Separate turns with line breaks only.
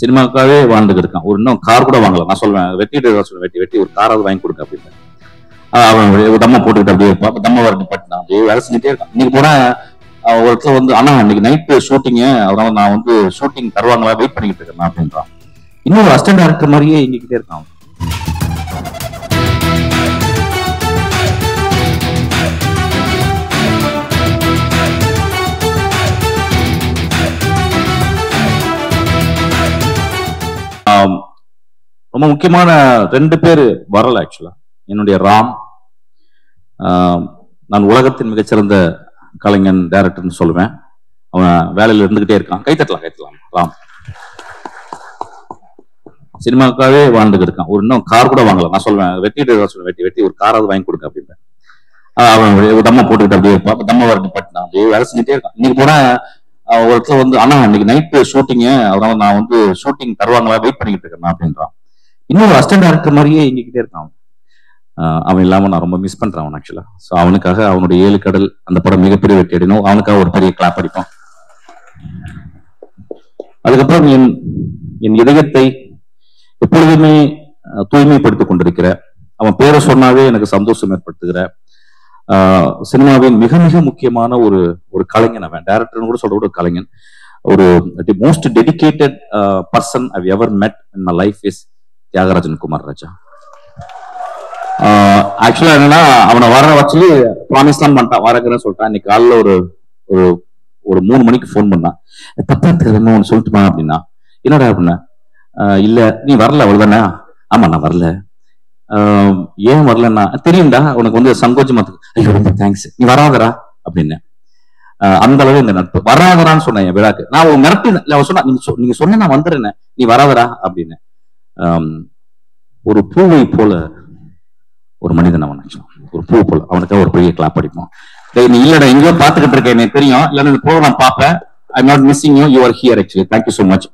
சினிமாக்காகவே வாழ்ந்துட்டு இருக்கான். ஒரு இன்னும் கார் கூட வாங்கலாம். நான் சொல்லுவேன் வெட்டிட்டு சொல்லுவேன் வெட்டி வெட்டி ஒரு காராவது வாங்கி கொடுக்க அப்படின்னு. அவன் தம்மை போட்டுக்கிட்டு அப்படியே இருப்பான். அப்ப வரட்டு பட்டினா அப்படியே வேலை செஞ்சுட்டே இருக்கான். இன்னைக்கு போனா ஒரு இடத்துல வந்து அண்ணா இன்னைக்கு நைட்டு ஷூட்டிங்கு அதனால நான் வந்து ஷூட்டிங் தருவாங்களா? வெயிட் பண்ணிக்கிட்டு இருக்கேன் அப்படின்றான். இன்னொரு அசிஸ்டன்ட் டேரக்டர் மாதிரியே இன்னைக்கிட்டே இருக்கான் ரொம்ப முக்கியமான ரெண்டு பேர் வரல ஆக்சுவலா என்னுடைய ராம் நான் உலகத்தின் மிகச்சிறந்த கலைஞன் டைரக்டர்னு சொல்லுவேன். அவன் வேலையில் இருந்துகிட்டே இருக்கான். கைத்தட்டலாம் கைத்தட்டலாம் ராம். சினிமாவுக்காகவே வாழ்ந்துட்டு இருக்கான். ஒரு இன்னும் கார் கூட வாங்கலாம். நான் சொல்லுவேன் வெட்டிட்டு சொல்லுவேன் வெட்டி வெட்டி ஒரு காராவது வாங்கி கொடுங்க அப்படின்னு அவன் ஒரு தம்மா போட்டுக்கிட்டு அப்படியே இருப்பான். அப்ப வரட்டு பட்டினா அப்படியே வேலை செஞ்சுட்டே இருக்கான். இன்னைக்கு போனா ஒருத்தர் ஒரு இடத்துல வந்து அண்ணா இன்னைக்கு நைட்டு ஷூட்டிங்கு அதனால நான் வந்து ஷூட்டிங் தருவாங்களா? வெயிட் பண்ணிக்கிட்டு இருக்கேன் அப்படின்றான். இன்னொரு அசிஸ்டன்ட் டேரக்டர் மாதிரியே இயங்கிக்கிட்டே இருக்கான் அவன். அவன் இல்லாம நான் ரொம்ப மிஸ் பண்றேன் அவன் ஆக்சுவலா ஸோ அவனுக்காக அவனுடைய ஏழு கடல் அந்த படம் மிகப்பெரிய வெற்றி அடினோம் அவனுக்காக ஒரு பெரிய கிளாப் அடிப்போம் அதுக்கப்புறம் என் என் இதயத்தை எப்பொழுதுமே தூய்மைப்படுத்திக் கொண்டிருக்கிற அவன் பேரை சொன்னாவே எனக்கு சந்தோஷம் ஏற்படுத்துகிற சினிமாவின் மிக மிக முக்கியமான ஒரு ஒரு கலைஞன் அவன். டேரக்டர்னு கூட சொல்ற ஒரு கலைஞன். ஒரு most dedicated person I ever met in my life is Thiagarajan Kumar Raja. ஆக்சுவலா என்னன்னா அவனை வர வச்சு ப்ராமிஸ்லாம் பண்ணிட்டான் வரக்குறேன்னு சொல்லிட்டான். இன்னைக்கு காலைல ஒரு ஒரு ஒரு மூணு மணிக்கு ஃபோன் பண்ணான் பத்தாம் தேதி ஒன்று சொல்லிட்டுமா? அப்படின்னா என்னடா அப்படின்னா "ஆஹ் இல்ல நீ வரல அவ்வளவுதானே? ஆமா நான் வரல. ஆஹ் ஏன் வரலன்னா தெரியும்டா உனக்கு வந்து சங்கோச்சமா ஐயோ ரொம்ப தேங்க்ஸ் நீ வராதடா அப்படின்னு. அந்த அளவு இந்த நட்பு. வராதரான்னு சொன்னேன் என் விழாக்கு நான் உன் மிரட்டி அவன் சொன்னா நீங்க நீங்க சொன்ன நான் வந்துடுறேன் நீ வராதடா அப்படின்னு. ஒரு பூவை போல ஒரு மனிதன் அவன் ஒரு பூ போல அவனுக்காக ஒரு பெரிய கிளாப் அடிப்போம் நீ இல்லடா எங்கேயோ பாத்துக்கிட்டு இருக்க எனக்கு தெரியும். இல்ல இந்த ப்ரோக்ராம் பார்ப்பேன். I not missing you you are here actually thank you so much